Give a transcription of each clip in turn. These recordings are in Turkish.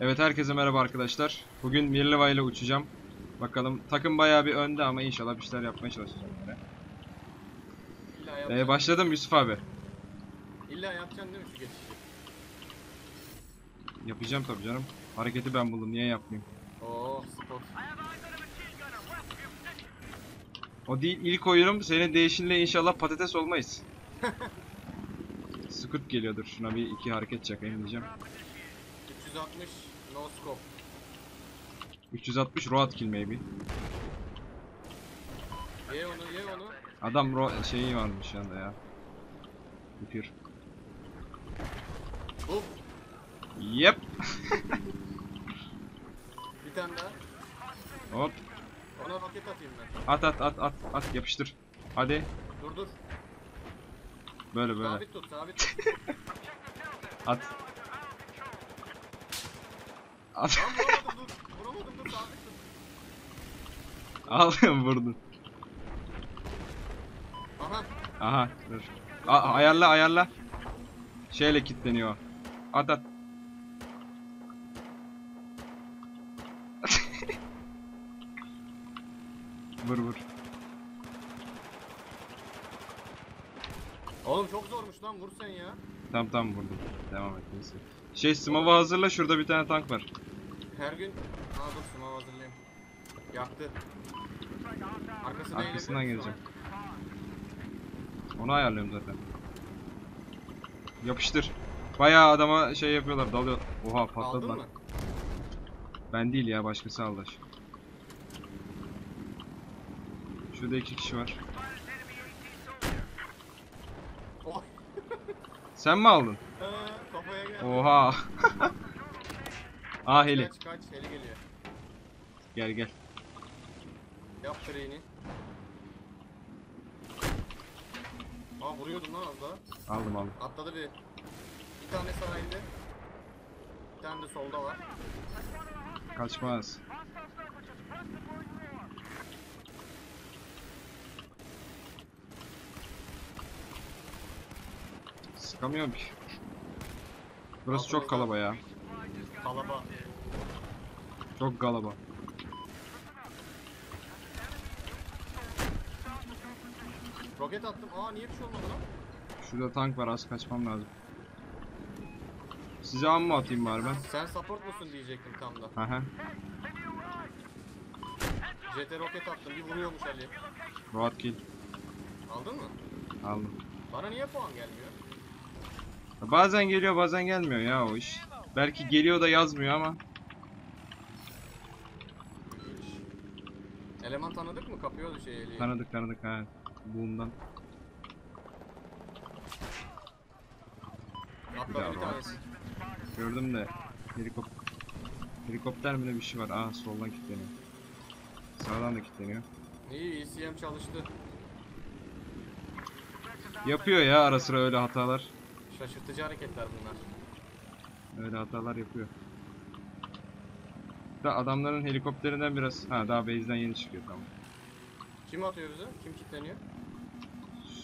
Evet herkese merhaba arkadaşlar. Bugün Mirliva ile uçacağım. Bakalım takım bayağı bir önde ama inşallah bir şeyler yapmaya çalışacağım yine. Ee, başladım Yusuf abi. İlla yapacaksın değil mi şu geçişi? Yapacağım tabii canım. Hareketi ben buldum niye yapmayayım? Oo spot. O değil ilk oyunum. Senin değişinle inşallah patates olmayız. Scoot geliyordur. Şuna bir iki hareket çakayım diyeceğim. 360 no scope. 360 road kill maybe. Ye onu ye onu. Adam ro şeyi varmış yanında ya. Yapıyor. Bu Yep. bir tane daha. Hop. Ona roket atayım ben. At at at at at yapıştır. Hadi. Dur dur. Böyle böyle. Sabit tut sabit tut. At. Lan vuramadım dur. Vuramadım dur sabit tut. Al vurdun. Aha. Aha dur. A ayarla ayarla. Şeyle kilitleniyor. At at. vur vur. Oğlum çok zormuş lan vur sen ya. Tamam tamam vurdum. Devam et neyse. Şey smova hazırla şurada bir tane tank var. Her gün. Aa dur sınav hazırlayayım. Yaktı. Arkası değil. Arkasından geleceğim. Onu ayarlıyorum zaten. Yapıştır. Bayağı adama şey yapıyorlar dalıyor. Oha patladı lan. Ben değil ya başkası aldı. Şurada iki kişi var. Sen mi aldın? Ee. Oha. Aa heli. Kaç kaç heli geliyor. Gel gel. Yap treğini. Aa vuruyordum lan az daha. Aldım aldım. Atladı bir. Bir tane sahilde. Bir tane de solda var. Kaçmaz. Sıkamıyorum ki. Burası çok kalaba ya. Kalaba. Çok galaba. Roket attım. Aa niye bir şey olmadı lan? Şurada tank var az kaçmam lazım. Size amma atayım bari ben. Sen support musun diyecektim tam da. Aha. JT roket attım. Bir vuruyormuş Ali. Road kill. Aldın mı? Aldım. Bana niye puan gelmiyor? Bazen geliyor bazen gelmiyor ya o iş. Belki geliyor da yazmıyor ama. Eleman tanıdık mı? Kapıyordu şey Eli'yi. Tanıdık tanıdık ha. Bundan. Atladı bir tanesi. Gördüm de. Helikopter. Helikopter mi de bir şey var. Aa soldan kilitleniyor. Sağdan da kilitleniyor. İyi ECM çalıştı. Yapıyor ya ara sıra öyle hatalar. Şaşırtıcı hareketler bunlar. Öyle hatalar yapıyor. Da adamların helikopterinden biraz ha daha base'den yeni çıkıyor tamam. Kim atıyor bize? Kim kilitleniyor?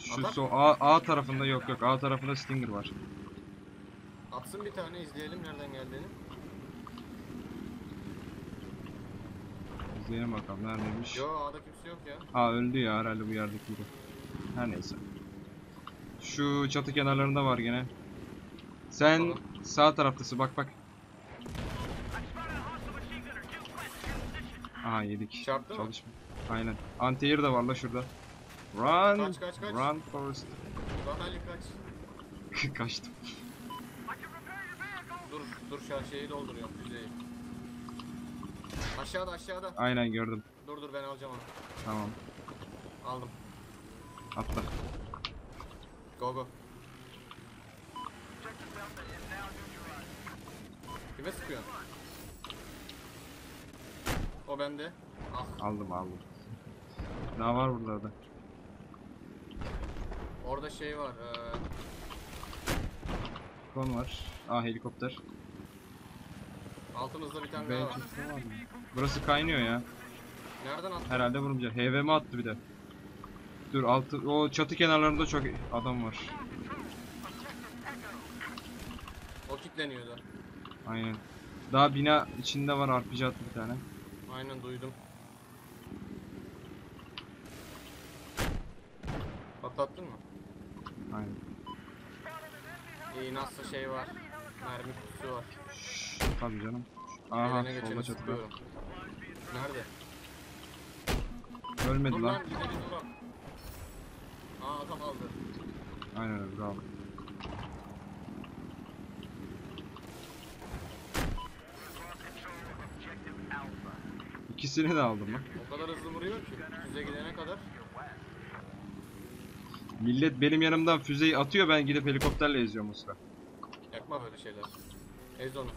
Şu Atak so A, A tarafında yok yok A tarafında Stinger var. Atsın bir tane izleyelim nereden geldiğini. İzleyelim bakalım neredeymiş. Yo A'da kimse yok ya. Aa öldü ya herhalde bu yerdekiydi. Her neyse. Şu çatı kenarlarında var gene. Sen sağ taraftasın bak bak. Aha yedik. Çarptı mı? Çalışma. Aynen. Anti-air de var la şurada. Run. Kaç, kaç, kaç. Run Forrest. Lan Ali kaç. Kaçtım. Dur dur şu an şeyi dolduruyorum füzeyi. Aşağıda aşağıda. Aynen gördüm. Dur dur ben alacağım onu. Tamam. Aldım. Atla. Go go. Kime sıkıyorsun? O bende. Ah Aldım aldım. Daha var buralarda. orada şey var. Ee, Kon var. Aa helikopter. altımızda bir tane daha var. var mı? Burası kaynıyor ya. Nereden attın? Herhalde vurunca. HVM attı bir de. Dur altı o çatı kenarlarında çok adam var. Kilitleniyordu. Aynen. Daha bina içinde var RPG attı bir tane. Aynen duydum. Patlattın mı? Aynen. İyi nasıl şey var. Mermi kutusu var. Tabii canım. Aha Eline solda geçeni çatıda. sıkıyorum. Nerede? Ölmedi Dur lan. lan gidelim dur. Aa adam aldı. Aynen öyle bravo. İkisini de aldım lan. O kadar hızlı vuruyor ki. Füze gidene kadar. Millet benim yanımdan füzeyi atıyor ben gidip helikopterle eziyorum o sıra. Yapma böyle şeyler. Ez onu.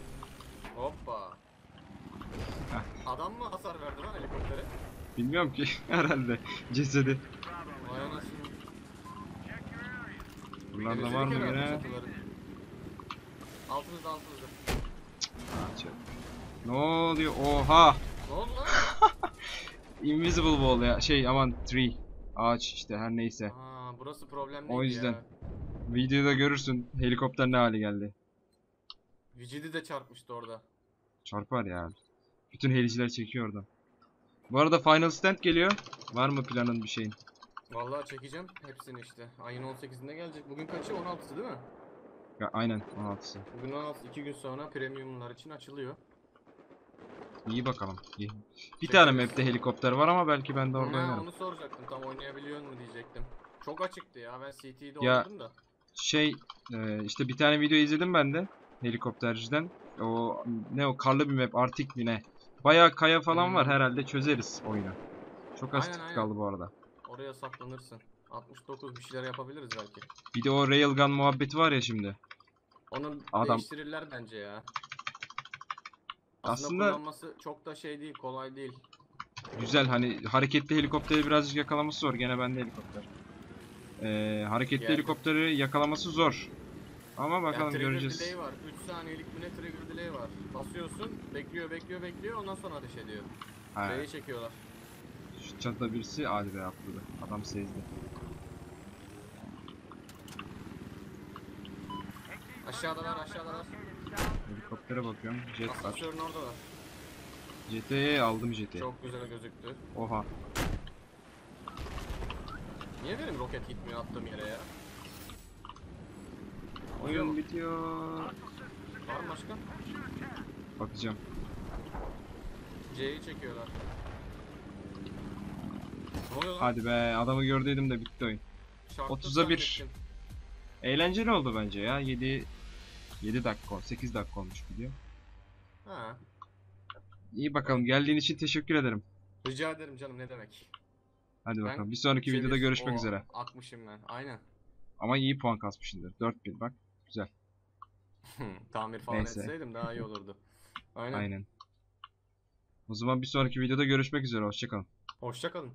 Hoppa. Heh. Adam mı hasar verdi lan helikoptere? Bilmiyorum ki herhalde cesedi. Vay anasını. Buralarda var mı çatıları. Altınızda altınızda. Ne oluyor? Oha! Ne oldu lan? Invisible wall ya. Şey aman tree. Ağaç işte her neyse. Aa burası problem O değil yüzden. ya. Videoda görürsün helikopter ne hale geldi. Vücudu de çarpmıştı orada. Çarpar ya. Bütün heliciler çekiyor oradan. Bu arada Final Stand geliyor. Var mı planın bir şeyin? Vallahi çekeceğim hepsini işte. Ayın 18'inde gelecek. Bugün kaçı? 16'sı değil mi? Ya, aynen 16'sı. Bugün 16 2 gün sonra premiumlar için açılıyor. İyi bakalım. İyi. Bir tane map'te helikopter var ama belki ben de orada Ha, oynarım. onu soracaktım. Tam oynayabiliyor mu diyecektim. Çok açıktı ya. Ben CT'de Ya- oynadım da. Şey e, işte bir tane video izledim ben de helikopterciden. O ne o karlı bir map Arctic mi ne? Bayağı kaya falan var Hmm. herhalde çözeriz oyunu. Çok az Aynen, tık aynen. kaldı bu arada. Oraya saklanırsın. 69 bir şeyler yapabiliriz belki. Bir de o railgun muhabbeti var ya şimdi. Onu Adam- değiştirirler bence ya. Aslında, Aslında- kullanması çok da şey değil, kolay değil. Güzel hani hareketli helikopteri birazcık yakalaması zor. Gene bende helikopter. Ee, hareketli Geldim. helikopteri yakalaması zor. Ama bakalım yani trigger göreceğiz. delay var. 3 saniyelik mi ne trigger delay var. Basıyorsun, bekliyor, bekliyor, bekliyor. Ondan sonra ateş ediyor. Ha, D'yi çekiyorlar. şu çatıda birisi hadi be atladı. Adam sezdi. Aşağıdalar, aşağıdalar. Helikoptere bakıyorum. Jet var. Asansörün oradalar. Jet'i aldım jet'i. Çok güzel gözüktü. Oha. Niye benim roket gitmiyor attığım yere ya? Oyun bitiyor. Var mı başka? Bakacağım. C'yi çekiyorlar. Ne oluyor lan? Hadi be adamı gördüydüm de bitti oyun. Çarptı 30'a bir. zannettim. Eğlenceli oldu bence ya. 7 7 dakika, 8 dakika olmuş video. Ha. İyi bakalım. Geldiğin için teşekkür ederim. Rica ederim canım ne demek. Hadi Ben bakalım. Bir sonraki Çevir. videoda görüşmek Oo, üzere. Akmışım ben. Aynen. Ama iyi puan kasmışsındır. 4000 bak. Güzel. Tamir falan Neyse. etseydim daha iyi olurdu. Aynen. Aynen. O zaman bir sonraki videoda görüşmek üzere. Hoşçakalın. Hoşça kalın.